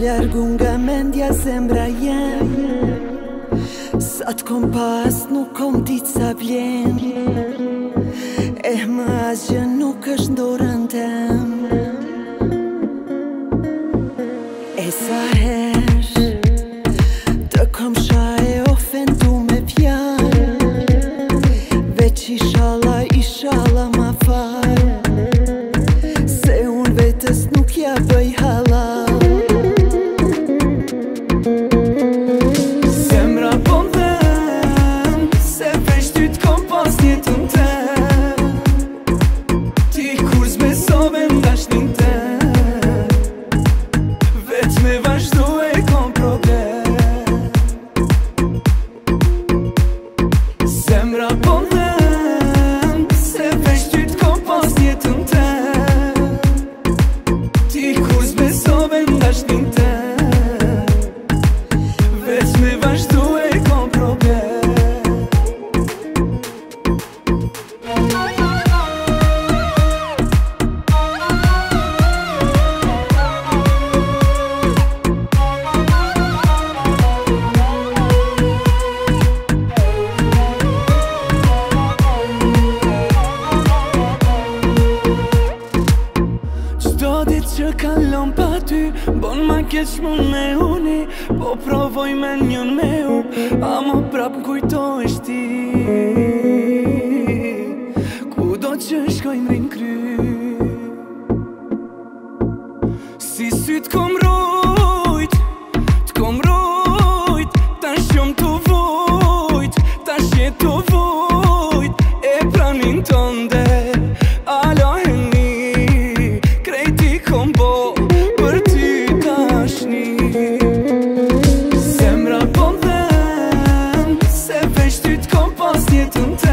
Largu nga mendja zembra jem Sa t'kom pas nuk kom dit sa vlem Sa t'kom E më asë nuk është dorën të më E sa hesh Të kom sha e ofendu me pjanë Veq i shala, i shala më ma keq mund me uni Po provoj me njën me u A më prap në kujto është ti Ku do që shkoj më rinë kry Si sytë kom ro Të vujt, të shjetë të vojt E pranin të ndër 疼疼。